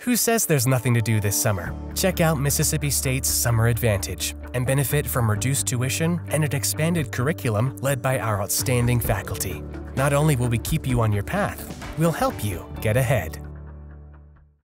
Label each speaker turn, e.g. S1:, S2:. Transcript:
S1: Who says there's nothing to do this summer? Check out Mississippi State's Summer Advantage and benefit from reduced tuition and an expanded curriculum led by our outstanding faculty. Not only will we keep you on your path, we'll help you get ahead.